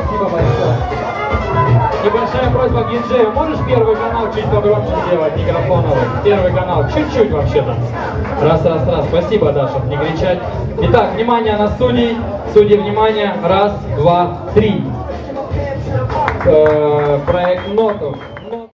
Спасибо большое. Небольшая просьба к диджею. Можешь первый канал чуть погромче сделать, микрофоновый? Первый канал. Чуть-чуть вообще-то. Раз, раз, раз. Спасибо, Даша, не кричать. Итак, внимание на судей. Судьи, внимание. Раз, два, три. Э -э проект Нотов.